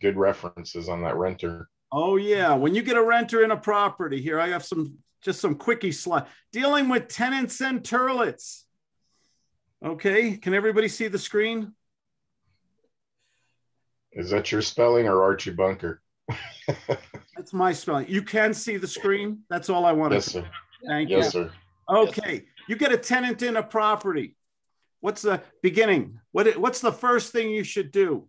good references on that renter. Oh yeah, when you get a renter in a property, here I have some just some quickie slide dealing with tenants and turlets. Okay, can everybody see the screen? Is that your spelling or Archie Bunker? That's my spelling. You can see the screen. That's all I wanted. Yes, sir. Thank Yes, you. sir. Okay, you get a tenant in a property. What's the beginning? What what's the first thing you should do?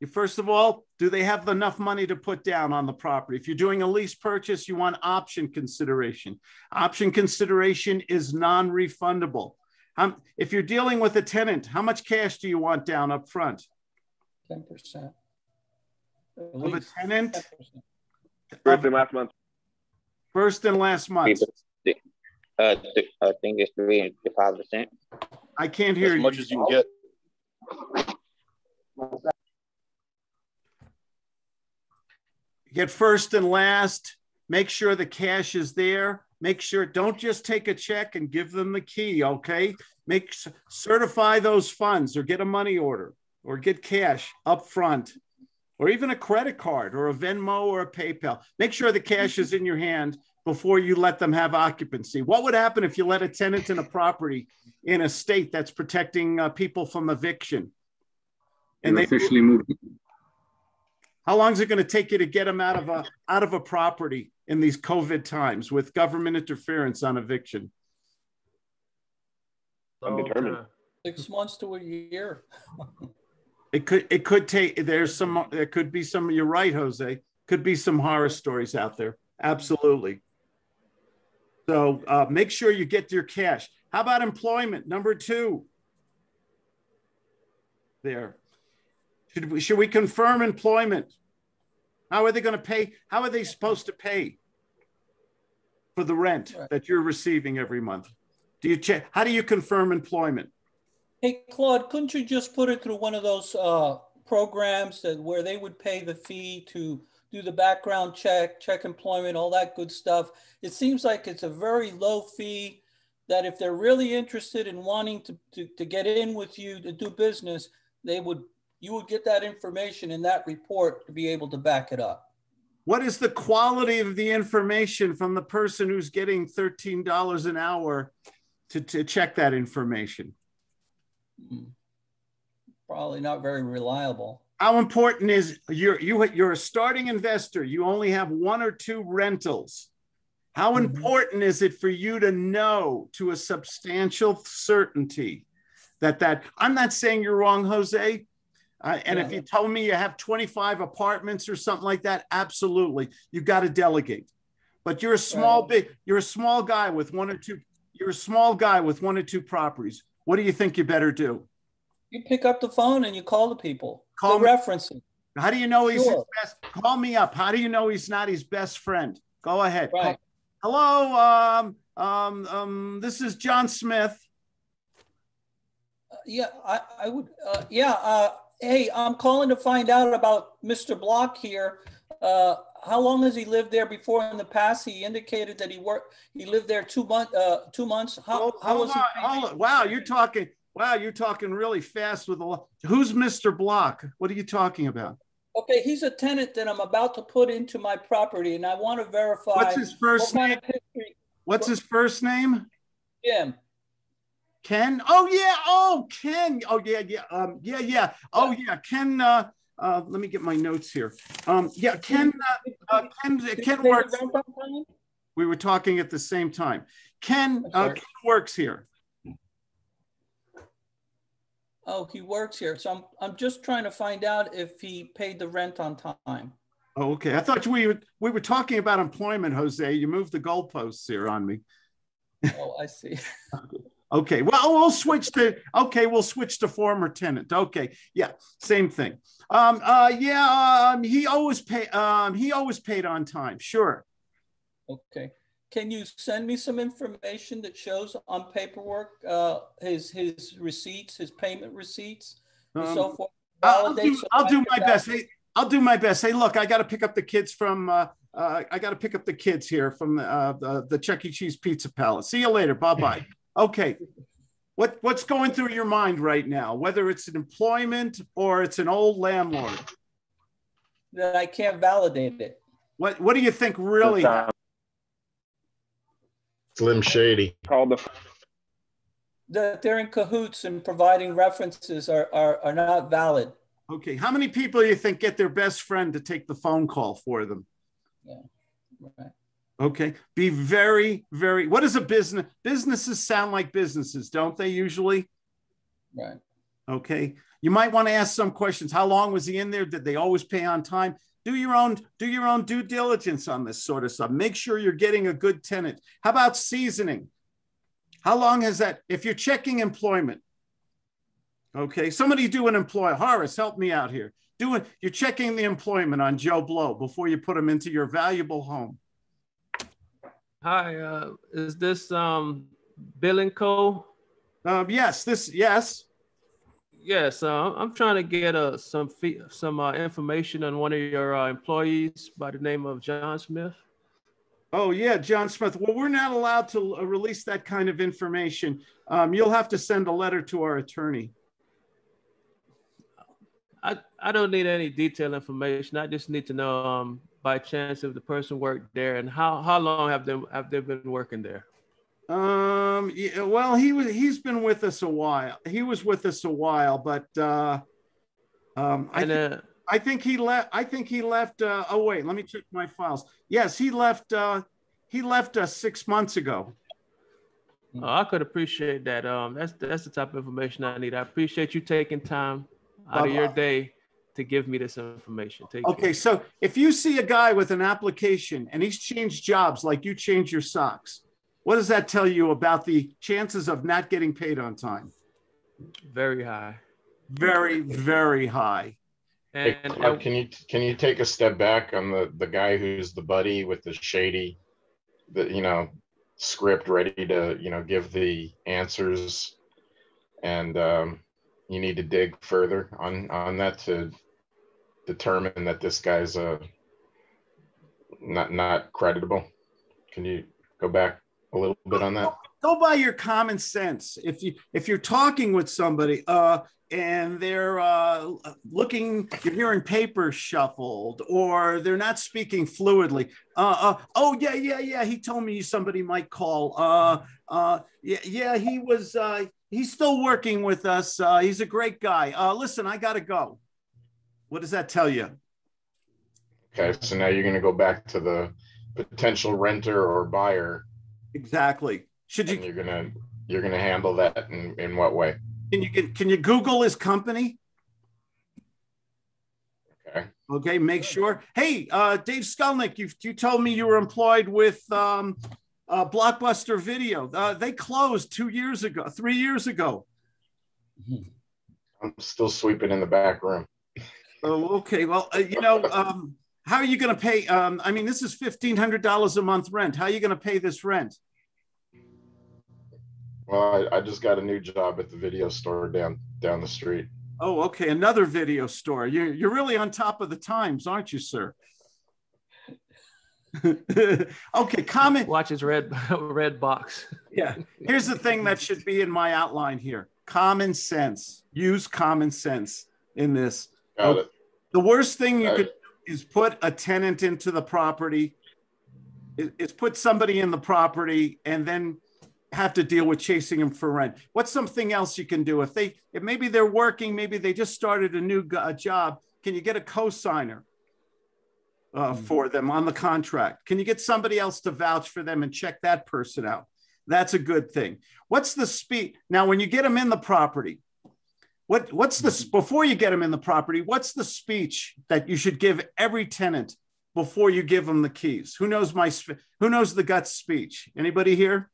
You first of all, do they have enough money to put down on the property? If you're doing a lease purchase, you want option consideration. Option consideration is non-refundable. Um, if you're dealing with a tenant, how much cash do you want down up front? Ten percent. Of a tenant, First and last month. first and last month. Uh, I think it's three and five percent. I can't hear As you. much as you can get. Get first and last. Make sure the cash is there. Make sure don't just take a check and give them the key okay? Make certify those funds or get a money order or get cash up front or even a credit card or a venmo or a paypal. Make sure the cash is in your hand before you let them have occupancy. What would happen if you let a tenant in a property in a state that's protecting uh, people from eviction? And You're they officially moved. How long is it going to take you to get them out of a out of a property in these COVID times with government interference on eviction? Undetermined. Six months to a year. It could it could take there's some there could be some you're right, Jose. Could be some horror stories out there. Absolutely. So uh, make sure you get your cash. How about employment? Number two. There. Should we, should we confirm employment? How are they going to pay? How are they supposed to pay for the rent that you're receiving every month? Do you check? How do you confirm employment? Hey, Claude, couldn't you just put it through one of those uh, programs that where they would pay the fee to do the background check, check employment, all that good stuff? It seems like it's a very low fee that if they're really interested in wanting to, to, to get in with you to do business, they would you would get that information in that report to be able to back it up. What is the quality of the information from the person who's getting $13 an hour to, to check that information? Probably not very reliable. How important is you're you you're a starting investor, you only have one or two rentals. How Mhm. important is it for you to know to a substantial certainty that that I'm not saying you're wrong, Jose. Uh, and if you told me you have 25 apartments or something like that, absolutely, you got to delegate. But you're a small Right. big, you're a small guy with one or two. You're a small guy with one or two properties. What do you think you better do? You pick up the phone and you call the people. Call the me- references. How do you know he's his Sure. best? Call me up. How do you know he's not his best friend? Go ahead. Right. Hello. Um, um, um, this is John Smith. Yeah, I, I would, uh, yeah, uh, hey, I'm calling to find out about Mr. Block here. Uh, how long has he lived there before in the past? He indicated that he worked, he lived there two month, uh, two months. How, how was he? Wow, you're talking. Wow, you're talking really fast with a lot. Who's Mr. Block? What are you talking about? Okay, he's a tenant that I'm about to put into my property and I want to verify. What's his what first kind name? of history, What's his first name? Jim. Ken. Oh yeah. Oh Ken. Oh yeah. Yeah. Um. Yeah. Yeah. Oh yeah. Ken. Uh. Uh. Let me get my notes here. Um. Yeah. Ken. Uh, uh, Ken. Did Ken works. rent on time? We were talking at the same time. Ken. Uh, Ken works here. Oh, he works here. So I'm, I'm just trying to find out if he paid the rent on time. Oh, okay. I thought we were we were talking about employment, Jose. You moved the goalposts here on me. Oh, I see. Okay. Well, we'll switch to okay. We'll switch to former tenant. Okay. Yeah. Same thing. Um. Uh. Yeah. Um. He always pay. Um. He always paid on time. Sure. Okay. Can you send me some information that shows on paperwork, uh, his, his receipts, his payment receipts and so Um, forth? I'll do, so I'll do my best. Hey, I'll do my best. Hey, look, I got to pick up the kids from. Uh, uh, I got to pick up the kids here from uh, the the Chuck E. Cheese Pizza Palace. See you later. Bye bye. Okay. What what's going through your mind right now? Whether it's an employment or it's an old landlord. That I can't validate it. What, what do you think really? Slim Shady. Called the That they're in cahoots and providing references are, are, are not valid. Okay, how many people do you think get their best friend to take the phone call for them? Yeah. Right. Okay, be very, very, what is a business? Businesses sound like businesses, don't they usually? Right. Okay, you might want to ask some questions. How long was he in there? Did they always pay on time? Do your own, do your own due diligence on this sort of stuff. Make sure you're getting a good tenant. How about seasoning? How long has that? If you're checking employment, okay, somebody do an employer. Horace, help me out here. Do it. You're checking the employment on Joe Blow before you put him into your valuable home. Hi, uh, is this um, Bill and Co? Um, yes, this, yes. Yes, uh, I'm trying to get uh, some fee- some uh, information on one of your uh, employees by the name of John Smith. Oh, yeah, John Smith. Well, we're not allowed to uh, release that kind of information. Um, you'll have to send a letter to our attorney. I, I don't need any detailed information. I just need to know um, by chance if the person worked there and how, how long have they have they been working there? Um, yeah, well, he was, he's been with us a while. He was with us a while, but, uh, um, I, And uh, I think he left, I think he left, uh, oh, wait, let me check my files. Yes, he left, uh, he left us six months ago. oh, I could appreciate that. Um, that's that's the type of information I need. I appreciate you taking time out of your day to give me this information. Take care. Okay, so if you see a guy with an application and he's changed jobs like you change your socks, what does that tell you about the chances of not getting paid on time? Very high. Very, very high. Hey, And Clark, uh, can you, can you take a step back on the, the guy who's the buddy with the shady, the, you know, script ready to, you know, give the answers? And, um, you need to dig further on, on that to determine that this guy's, uh, not, not creditable. Can you go back a little bit on that? Go by your common sense. If you if you're talking with somebody, uh, and they're uh, looking, you're hearing paper shuffled, or they're not speaking fluidly. Uh, uh, oh yeah, yeah, yeah. He told me somebody might call. Uh, uh, yeah, yeah. He was. Uh, he's still working with us. Uh, he's a great guy. Uh, listen, I gotta go. What does that tell you? Okay, so now you're gonna go back to the potential renter or buyer Exactly. Should you you're gonna, you're gonna handle that in, in what way? can you get can you Google his company? Okay. Okay, make sure. Hey, uh, Dave Skulnick, you you told me you were employed with um, uh, Blockbuster Video. Uh, they closed two years ago, three years ago. I'm still sweeping in the back room. Oh, okay. Well, uh, you know, um, how are you going to pay? Um, I mean, this is fifteen hundred dollars a month rent. How are you going to pay this rent? Well, I, I just got a new job at the video store down, down the street. Oh, okay. Another video store. You're you're really on top of the times, aren't you, sir? okay. Comment. watch his red red box. Yeah. Here's the thing that should be in my outline here common sense. Use common sense in this. Got it. The worst thing you Got could is put a tenant into the property, is, put somebody in the property and then have to deal with chasing them for rent. What's something else you can do? If they, if maybe they're working, maybe they just started a new a job, can you get a co-signer? Uh, for them on the contract. Can you get somebody else to vouch for them and check that person out? That's a good thing. What's the speed? Now, when you get them in the property, what what's the before you get them in the property? What's the speech that you should give every tenant before you give them the keys? Who knows my who knows the gut speech? Anybody here?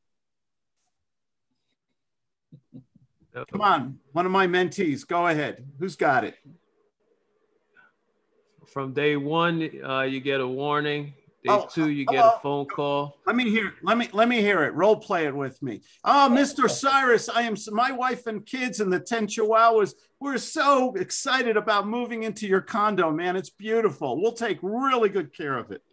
Come on, one of my mentees. Go ahead. Who's got it? From day one, uh, you get a warning. Day Oh, two, you get oh, a phone call. Let me hear. Let me let me hear it. Role play it with me. Oh, Mr. Cyrus, I am my wife and kids and the ten chihuahuas. We're so excited about moving into your condo, man. It's beautiful. We'll take really good care of it.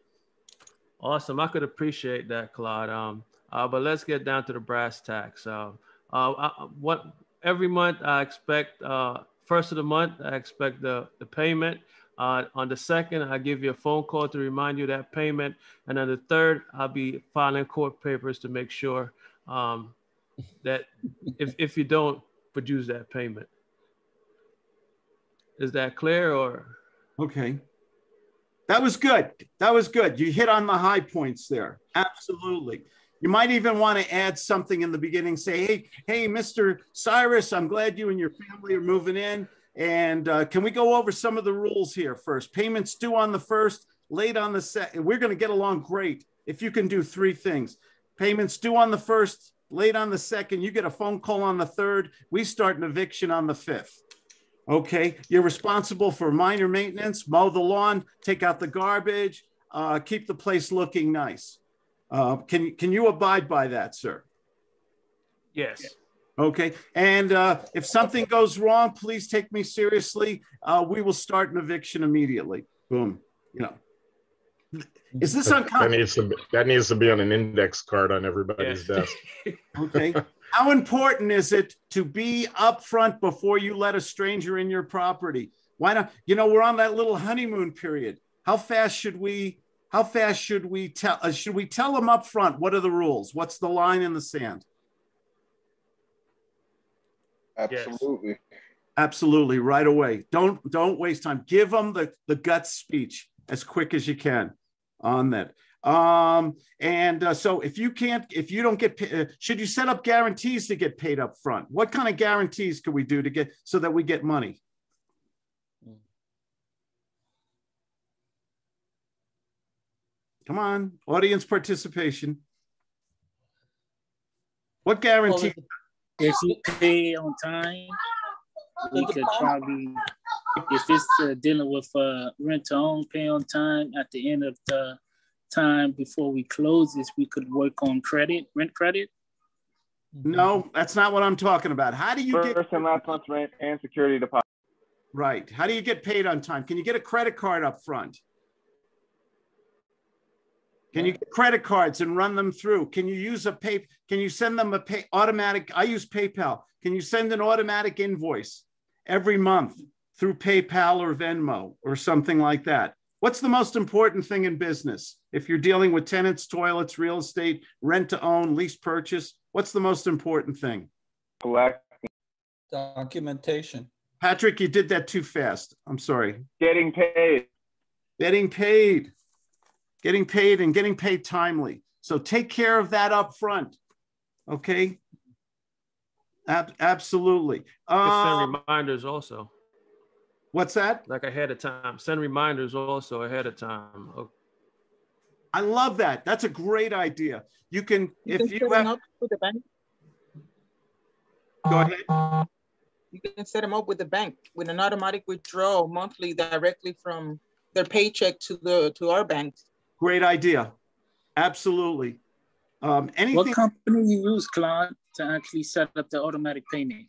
Awesome. I could appreciate that, Claude. Um, uh, but let's get down to the brass tacks. Uh, uh, I- what every month I expect, uh, first of the month, I expect the, the payment. Uh, on the second, I'll give you a phone call to remind you that payment. And on the third, I'll be filing court papers to make sure um, that if, if you don't produce that payment. Is that clear or? Okay. That was good. That was good. You hit on the high points there. Absolutely. You might even want to add something in the beginning. Say, hey, hey, Mr. Cyrus, I'm glad you and your family are moving in. And uh, can we go over some of the rules here first? Payments due on the first, late on the second. We're going to get along great if you can do three things. Payments due on the first, late on the second. You get a phone call on the third. We start an eviction on the fifth. Okay, you're responsible for minor maintenance, mow the lawn, take out the garbage, uh, keep the place looking nice. Uh, can can you abide by that, sir? Yes. Okay, and uh, if something goes wrong, please take me seriously. Uh, we will start an eviction immediately. Boom. You know, is this That needs to be, that needs to be on an index card on everybody's Yeah. desk. Okay. How important is it to be upfront before you let a stranger in your property? Why not? You know, we're on that little honeymoon period. How fast should we? How fast should we tell? Uh, should we tell them up front? What are the rules? What's the line in the sand? Absolutely. Absolutely, right away. Don't don't waste time. Give them the the gut speech as quick as you can on that. Um, and uh, so if you can't, if you don't get, pa- uh, should you set up guarantees to get paid up front? What kind of guarantees could we do to get so that we get money? Come on, audience participation. What guarantee? If you pay on time, we could probably, if it's uh, dealing with uh, rent to own, pay on time. At the end of the time before we close this, we could work on credit, rent credit. No, that's not what I'm talking about. How do you get First and last month's rent and security deposit. Right. How do you get paid on time? Can you get a credit card up front? Can you get credit cards and run them through? Can you use a pay? Can you send them a pay automatic? I use PayPal. Can you send an automatic invoice every month through PayPal or Venmo or something like that? What's the most important thing in business? If you're dealing with tenants, toilets, real estate, rent to own, lease purchase, what's the most important thing? Collect, Documentation. Patrick, you did that too fast. I'm sorry. getting paid. getting paid, getting paid and getting paid timely. So take care of that up front. Okay. Ab- absolutely. Just send Um, reminders also, what's that? like ahead of time. Send reminders also ahead of time. Oh, I love that. That's a great idea. You can, You if can you set them have, up with the bank. go ahead. You can set them up with the bank with an automatic withdrawal monthly directly from their paycheck to the to our bank. Great idea. Absolutely. Um, What anything, company you use, Claude, to actually set up the automatic payment?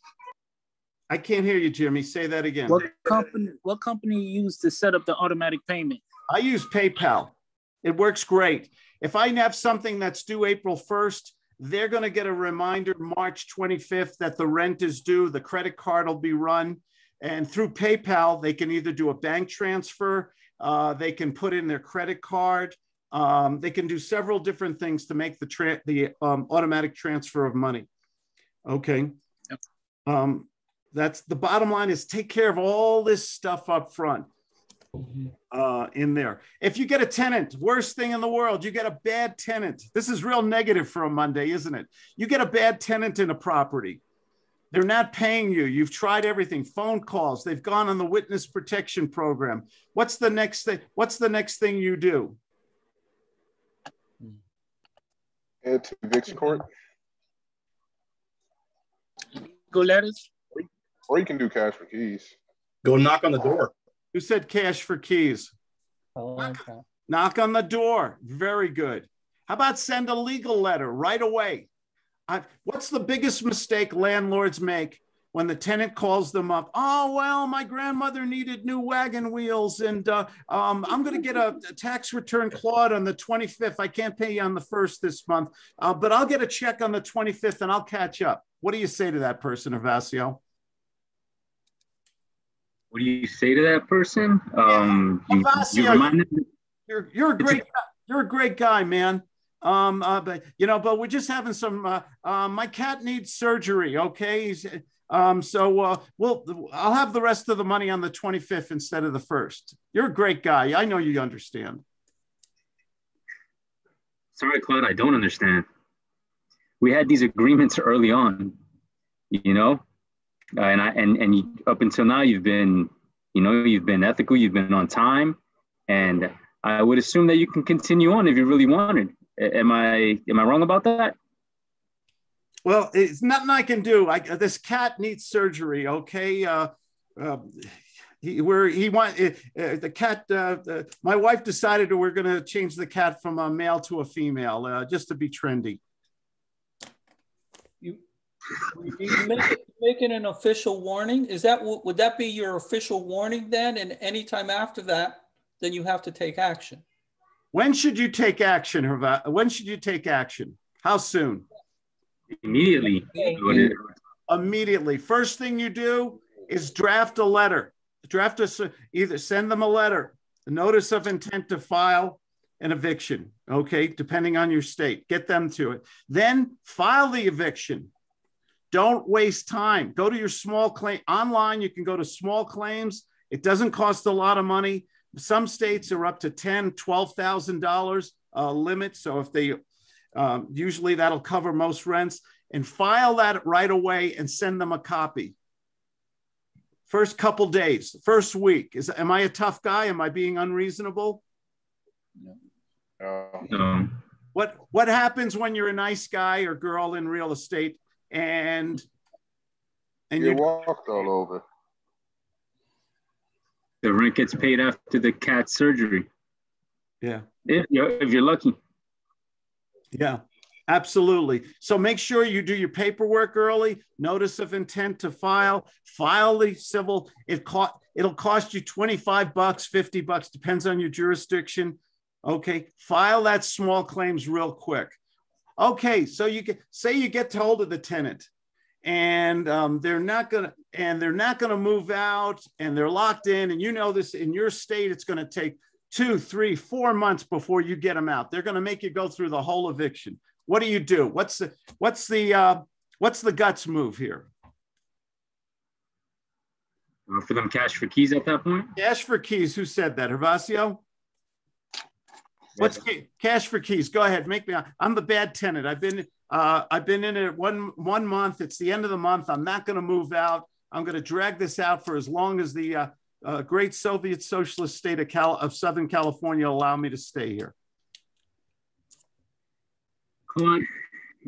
I can't hear you, Jimmy. Say that again. What company? What company you use to set up the automatic payment? I use PayPal. It works great. If I have something that's due April 1st, they're going to get a reminder March 25th that the rent is due. The credit card will be run. And through PayPal, they can either do a bank transfer, uh, they can put in their credit card, um, they can do several different things to make the, tra- the um, automatic transfer of money. Okay. Yep. Um, that's the bottom line is take care of all this stuff up front uh, in there. If you get a tenant, worst thing in the world, you get a bad tenant. This is real negative for a Monday, isn't it? You get a bad tenant in a property. They're not paying you. You've tried everything, phone calls. They've gone on the witness protection program. What's the next thing? What's the next thing you do? Head to eviction court, Go letters. or you can do cash for keys. Go knock on the door. Who said cash for keys? Oh, okay. Knock on the door. Very good. How about send a legal letter right away? I, what's the biggest mistake landlords make when the tenant calls them up? Oh, well, my grandmother needed new wagon wheels, and uh, um, I'm going to get a, a tax return Claude on the 25th. I can't pay you on the first this month, uh, but I'll get a check on the 25th and I'll catch up. What do you say to that person, Evasio? what do you say to that person? Um, you, you Alvacio, remind them You're you're a great guy. you're a great guy, man. Um, uh, but you know, but we're just having some. Uh, uh, my cat needs surgery. Okay, He's, um, so uh, we'll I'll have the rest of the money on the 25th instead of the first. You're a great guy. I know you understand. Sorry, Claude, I don't understand. We had these agreements early on, you know, uh, and I and and you, up until now you've been, you know, you've been ethical, you've been on time, and I would assume that you can continue on if you really wanted. Am I am I wrong about that? Well, it's nothing I can do. I, this cat needs surgery. Okay. Uh, uh, he, where he want uh, uh, the cat. Uh, uh, my wife decided we're going to change the cat from a male to a female, uh, just to be trendy. You, you make, it- an official warning? Is that, would that be your official warning then? And anytime after that, then you have to take action? When should you take action, Herva? When should you take action? How soon? Immediately. Would Immediately. First thing you do is draft a letter. Draft a, s- either send them a letter, a notice of intent to file an eviction, okay, depending on your state. Get them to it. Then file the eviction. Don't waste time. Go to your small claim online. You can go to small claims. It doesn't cost a lot of money. Some states are up to ten, twelve thousand dollars uh, limit. So if they um, usually that'll cover most rents and file that right away and send them a copy. First couple days, first week. Is am I a tough guy? Am I being unreasonable? No. What what happens when you're a nice guy or girl in real estate and and You're you walked all over. The rent gets paid after the cat surgery. Yeah. If you're, if you're lucky. Yeah, absolutely. So make sure you do your paperwork early. Notice of intent to file. File the civil. It cost. It'll cost you twenty five bucks, fifty bucks, depends on your jurisdiction. Okay, file that small claims real quick. Okay, so you get say you get hold of the tenant, and um, they're not gonna and they're not gonna move out, and they're locked in, and you know this in your state, it's gonna take two, three, four months before you get them out. They're going to make you go through the whole eviction. What do you do? What's the what's the uh, what's the guts move here? For them cash for keys at that point? Cash for keys. Who said that? Hervasio? What's ca- cash for keys? Go ahead, make me. I'm the bad tenant. I've been uh, I've been in it one one month. It's the end of the month. I'm not going to move out. I'm going to drag this out for as long as the uh, uh, great Soviet socialist state of, Cal- of Southern California allow me to stay here. Claude,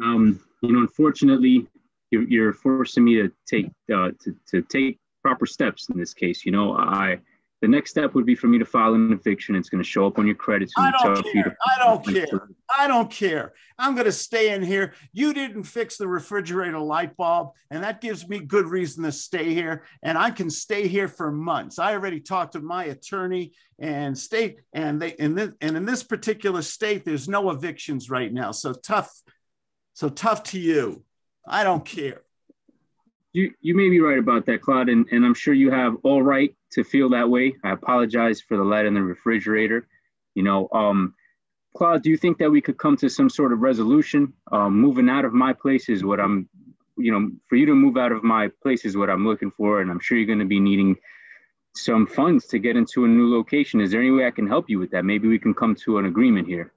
um, you know, unfortunately, you're, you're forcing me to take uh, to, to take proper steps in this case. You know, I the next step would be for me to file an eviction. It's going to show up on your credits. I don't you to- care. I don't care. I don't care. I'm going to stay in here. You didn't fix the refrigerator light bulb, and that gives me good reason to stay here. And I can stay here for months. I already talked to my attorney and state, and they in this and in this particular state, there's no evictions right now. So tough. So tough to you. I don't care. You you may be right about that, Claude, and, and I'm sure you have all right to feel that way. I apologize for the light in the refrigerator. You know, um, Claude, do you think that we could come to some sort of resolution? Um, moving out of my place is what I'm, you know, for you to move out of my place is what I'm looking for, and I'm sure you're going to be needing some funds to get into a new location. Is there any way I can help you with that? Maybe we can come to an agreement here.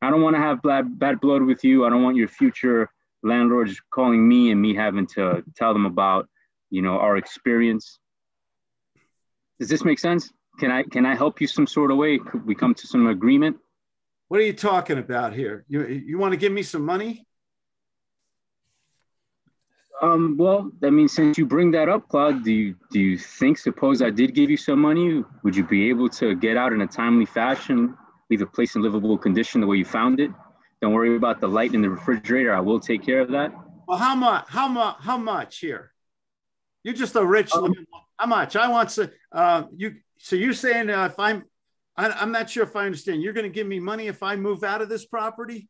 I don't want to have bad, bad blood with you. I don't want your future landlords calling me and me having to tell them about, you know, our experience. Does this make sense? Can I can I help you some sort of way? Could we come to some agreement? What are you talking about here? You you want to give me some money? Um, well, I mean, since you bring that up, Claude, do you do you think suppose I did give you some money, would you be able to get out in a timely fashion, leave a place in livable condition the way you found it? Don't worry about the light in the refrigerator. I will take care of that. Well, how much? How much? How much here? You're just a rich. how much? I want to. Uh, you. So you're saying uh, if I'm, I, I'm not sure if I understand. You're going to give me money if I move out of this property?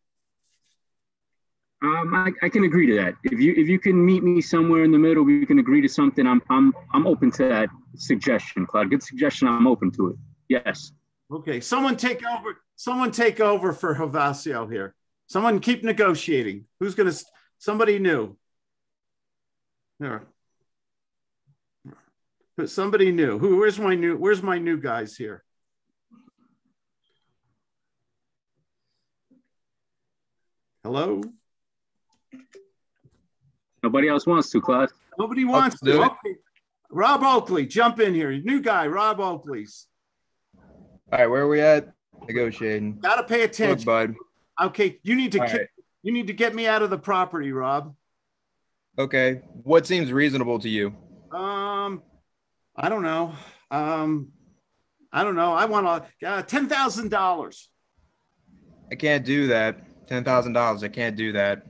Um, I, I can agree to that. If you if you can meet me somewhere in the middle, we can agree to something. I'm I'm I'm open to that suggestion, Claude. Good suggestion. I'm open to it. Yes. Okay, someone take over. Someone take over for Havasio here. Someone keep negotiating. Who's gonna? Somebody new. There. Somebody new. Who? Where's my new? Where's my new guys here? Hello. Nobody else wants to, Claude. Nobody wants to. Okay. Rob Oakley, jump in here. New guy, Rob Oakley's. All right, where are we at? Negotiating. Gotta pay Look, attention. bud. Okay, you need to All kick, right. you need to get me out of the property, Rob. Okay. What seems reasonable to you? Um, I don't know. Um, I don't know. I want to uh, ten thousand dollars. I can't do that. Ten thousand dollars. I can't do that.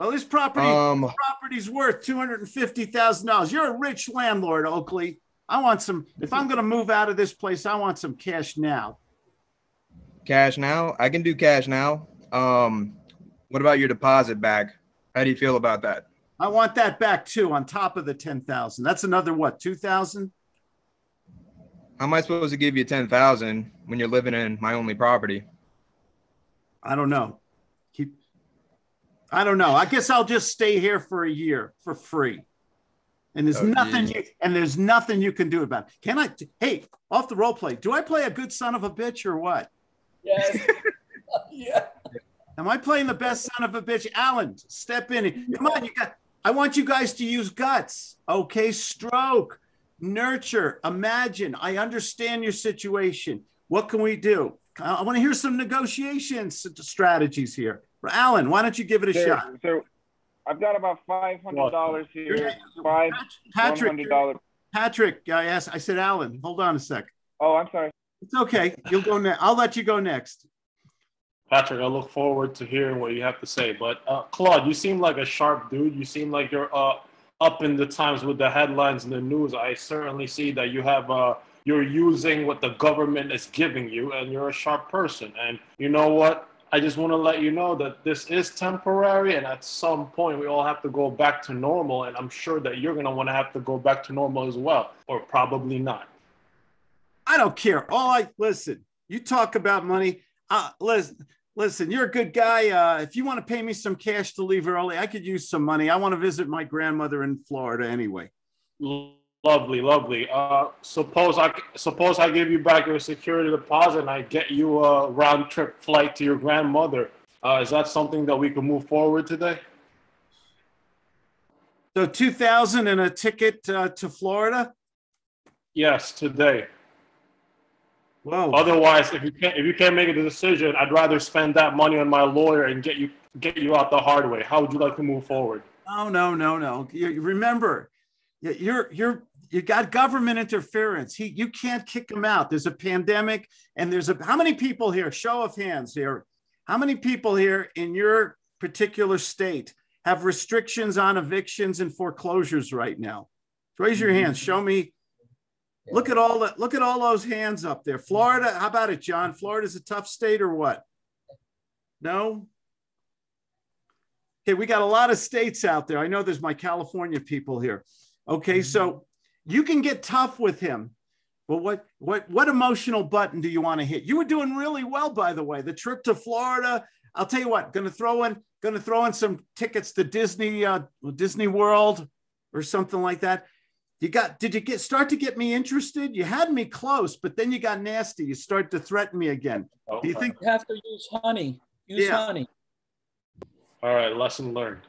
Well, this property Um, this property's worth two hundred and fifty thousand dollars. You're a rich landlord, Oakley. I want some. If I'm going to move out of this place, I want some cash now. Cash now. I can do cash now. Um, what about your deposit back? How do you feel about that? I want that back too, on top of the ten thousand. That's another what? Two thousand? How am I supposed to give you ten thousand when you're living in my only property? I don't know. Keep. I don't know. I guess I'll just stay here for a year for free. And there's Oh, nothing geez. you and there's nothing you can do about it. Can I? Hey, off the role play. Do I play a good son of a bitch or what? Yes. yeah. Am I playing the best son of a bitch? Alan, step in. Come on, you got. I want you guys to use guts. Okay, stroke, nurture, imagine. I understand your situation. What can we do? I want to hear some negotiation strategies here. Alan, why don't you give it a Sure. shot? So I've got about five hundred dollars here. Five Patrick, dollars. Patrick, I asked. I said, Alan. Hold on a sec. Oh, I'm sorry. It's okay. You'll go next. I'll let you go next. Patrick, I look forward to hearing what you have to say. But uh, Claude, you seem like a sharp dude. You seem like you're uh, up in the times with the headlines and the news. I certainly see that you have uh, you're using what the government is giving you, and you're a sharp person. And you know what? I just want to let you know that this is temporary, and at some point we all have to go back to normal. And I'm sure that you're gonna want to have to go back to normal as well, or probably not. I don't care. All I listen. You talk about money. Uh, listen, listen. You're a good guy. Uh, if you want to pay me some cash to leave early, I could use some money. I want to visit my grandmother in Florida anyway. Lovely, lovely. Uh, suppose I suppose I give you back your security deposit and I get you a round trip flight to your grandmother. Uh, is that something that we can move forward today? So two thousand and a ticket uh, to Florida. Yes, today. Whoa. Otherwise, if you can't if you can't make a decision, I'd rather spend that money on my lawyer and get you get you out the hard way. How would you like to move forward? No, no, no, no. You, you remember, you're you're you got government interference. He you can't kick him out. There's a pandemic, and there's a how many people here? Show of hands here. How many people here in your particular state have restrictions on evictions and foreclosures right now? Raise your mm-hmm. hands. Show me. Look at all the look at all those hands up there. Florida, how about it, John? Florida's a tough state or what? No? Okay, we got a lot of states out there. I know there's my California people here. Okay, so you can get tough with him. But what what what emotional button do you want to hit? You were doing really well, by the way. The trip to Florida. I'll tell you what. Going to throw in going to throw in some tickets to Disney uh, Disney World or something like that. You got? Did you get start to get me interested? You had me close, but then you got nasty. You start to threaten me again. Oh, Do you think? You have to use honey. Use Yeah. honey. All right, lesson learned.